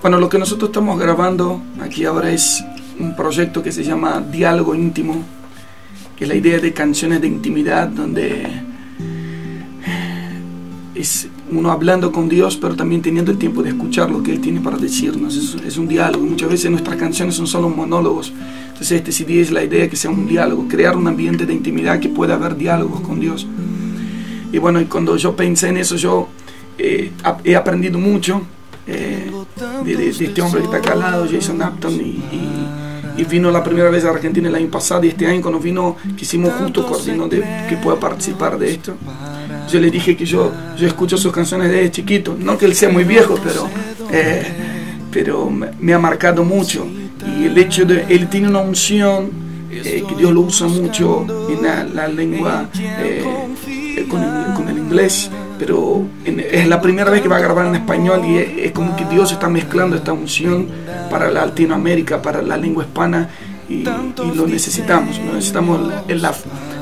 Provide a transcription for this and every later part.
Bueno, lo que nosotros estamos grabando aquí ahora es un proyecto que se llama Diálogo Íntimo, que es la idea de canciones de intimidad, donde es uno hablando con Dios, pero también teniendo el tiempo de escuchar lo que Él tiene para decirnos. Es, es un diálogo. Muchas veces nuestras canciones son solo monólogos. Entonces este CD es la idea que sea un diálogo, crear un ambiente de intimidad que pueda haber diálogos con Dios. Y bueno, y cuando yo pensé en eso, yo eh, he aprendido mucho eh, de, de, de, este hombre que está acá al lado, Jason Upton, y, y, y, vino la primera vez a Argentina el año pasado, y este año cuando vino, quisimos justo coordinar que pueda participar de esto. Yo le dije que yo, yo escucho sus canciones desde chiquito, no que él sea muy viejo, pero, eh, pero me ha marcado mucho. Y el hecho de, él tiene una unción eh, que Dios lo usa mucho en la, la lengua, eh, con, el, con el inglés, pero es la primera vez que va a grabar en español y es, como que Dios está mezclando esta unción para la Latinoamérica, para la lengua hispana y, y lo necesitamos, lo necesitamos la,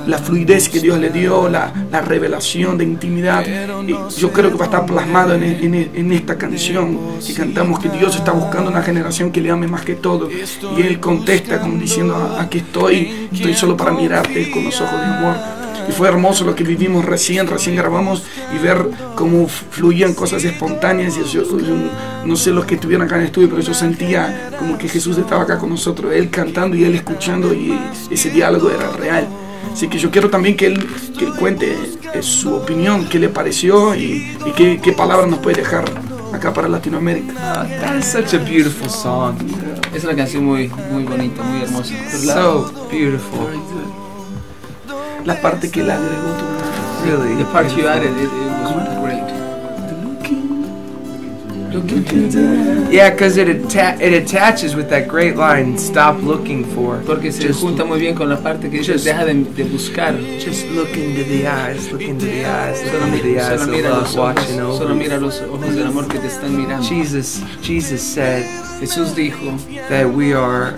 la, fluidez que Dios le dio, la, la, revelación de intimidad. Y yo creo que va a estar plasmado en, en, en, esta canción que cantamos, que Dios está buscando una generación que le ame más que todo. Y Él contesta como diciendo, aquí estoy, estoy solo para mirarte con los ojos de amor y fue hermoso lo que vivimos recién, recién grabamos y ver cómo fluían cosas espontáneas y yo, yo, no sé los que estuvieron acá en el estudio, pero yo sentía como que Jesús estaba acá con nosotros, Él cantando y Él escuchando y ese diálogo era real. Así que yo quiero también que Él, que él cuente su opinión, qué le pareció y, y qué, qué palabras nos puede dejar acá para Latinoamérica. Uh, that is such a beautiful song. Es una canción muy, muy bonita, muy hermosa. So beautiful. La parte que él agregó tu Really? The part you added, it, it was great. Yeah, because it, atta it attaches with that great line, stop looking for. Porque se Just junta muy bien con la parte que dice, just- deja de, de buscar. Just look into the eyes, look into the eyes, look Solo, into the eyes solo of mira love los ojos, watching solo mira los ojos del amor que te están mirando. Jesus, Jesus said Jesús dijo that we are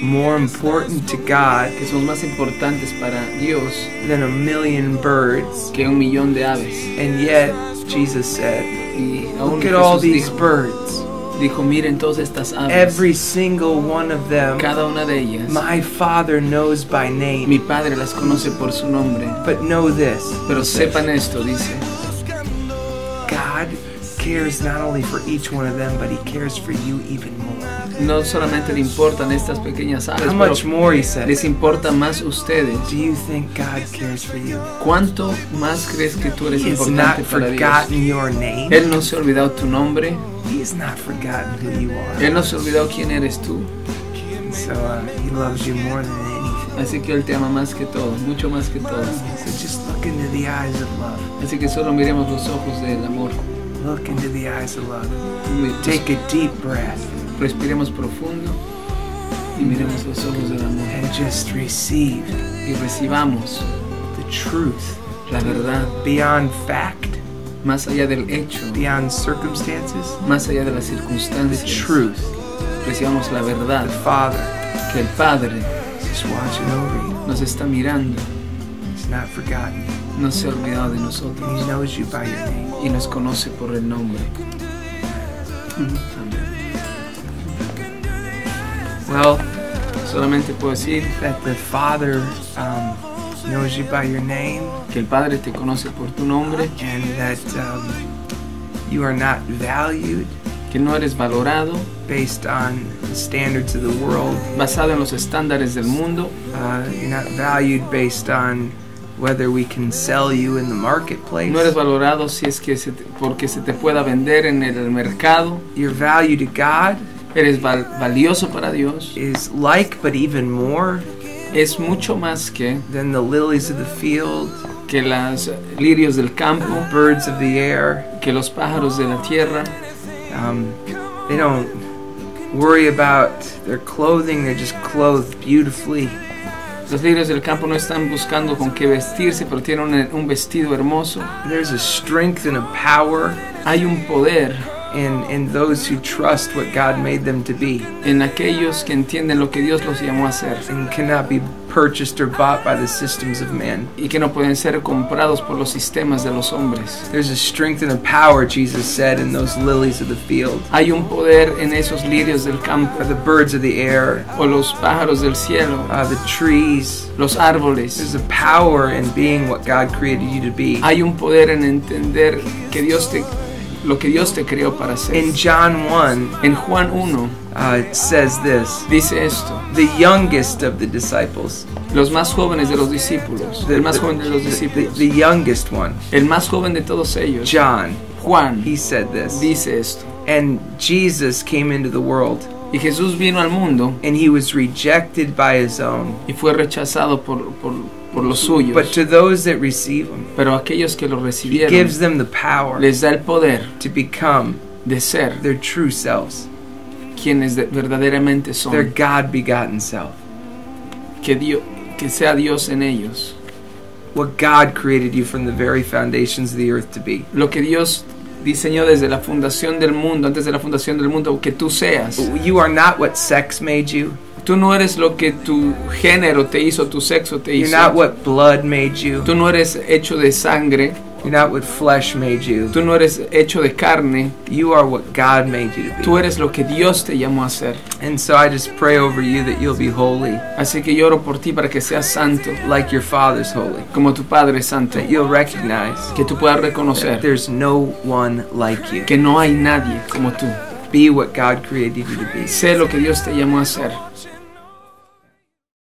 more important to God que somos más importantes para Dios than a million birds, que un millón de aves. and yet Jesus said, Y look at all these dijo, birds, dijo, miren todas estas aves, every single one of them. cada una de ellas. My Father knows by name. Mi Padre las conoce por su nombre. but know this. Pero sepan esto, dice, God cares not only for each one of them, but He cares for you even more. No solamente le importan estas pequeñas aves, pero much more, He said. les importa más ustedes. Do you think God cares for you? ¿Cuánto más crees que tú eres He has not importante para Dios? forgotten your name. Él no se ha olvidado tu nombre, He has not forgotten who you are. Él no se ha olvidado quién eres tú. Uh, He loves you more than anything. Así que Él te ama más que todo, mucho más que todo. So just look into the eyes of love. Así que solo miremos los ojos del amor. Look into the eyes of love. Take a deep breath Respiremos profundo y miremos los ojos del amor. and just receive Y recibamos the truth la verdad beyond fact, más allá del hecho, beyond circumstances. más allá de las The circunstancias. truth. Recibamos la verdad, The Father que el Padre is watching over you. nos está mirando, He's not forgotten no se ha olvidado de He nosotros knows you by your name. y nos conoce por el nombre. Amén. Well, Solamente puedo decir that the Father um, knows you by your name. Que el Padre te conoce por tu nombre, and that um, you are not valued que no eres valorado. based on the standards of the world. basado en los estándares del mundo, Uh, you're not valued based on whether we can sell you in the marketplace. no eres valorado si es que se te- porque se te pueda vender en el mercado, Your value to God eres val- valioso para Dios, is like, but even more, es mucho más que than the lilies of the field, que las lirios del campo, birds of the air. que los pájaros de la tierra, Um, they don't worry about their clothing, they're just clothed beautifully. Los lirios del campo no están buscando con qué vestirse, pero tienen un, un vestido hermoso. There's a strength and a power Hay un poder in, in those who trust what God made them to be en aquellos que entienden lo que Dios los llamó a hacer and cannot be purchased or bought by the systems of man. y que no pueden ser comprados por los sistemas de los hombres. There's a strength and a power, Jesus said, in those lilies of the field, Hay un poder en esos lirios del campo or the birds of the air, o los pájaros del cielo, uh, the trees. los árboles. There's a power in being what God created you to be. Hay un poder en entender que Dios te lo que Dios te creó para hacer. In John 1, En Juan 1 uh, it says this. dice esto: The youngest of the disciples, los más jóvenes de los discípulos, the, el más the- joven de los the- discípulos, the youngest one, el más joven de todos ellos, John, Juan, he said this. dice esto. And Jesus came into the world, Y Jesús vino al mundo. And he was rejected by his own. y fue rechazado por, por, por los suyos. But to those that receive him, Pero aquellos que lo he recibieron gives them the power les da el poder to become de ser their true selves, quienes de- verdaderamente their. God begotten self. Que, Dios, que sea Dios en ellos. What God created you from the very foundations of the earth to be. Lo que Dios diseñó desde la fundación del mundo, antes de la fundación del mundo, que tú seas. You are not what sex made you. Tú no eres lo que tu género te hizo, tu sexo te You're hizo. not what blood made you. Tú no eres hecho de sangre, You're not what flesh made you. tú no eres hecho de carne, You are what God made you to be. tú eres lo que Dios te llamó a ser. And so I just pray over you that you'll be holy, Así que lloro por ti para que seas santo, like your Father's holy. como tu Padre es santo, That you'll recognize que tú puedas that reconocer there's no one like you. que no hay nadie como tú. Be what God created you to be. Sé lo que Dios te llamó a ser.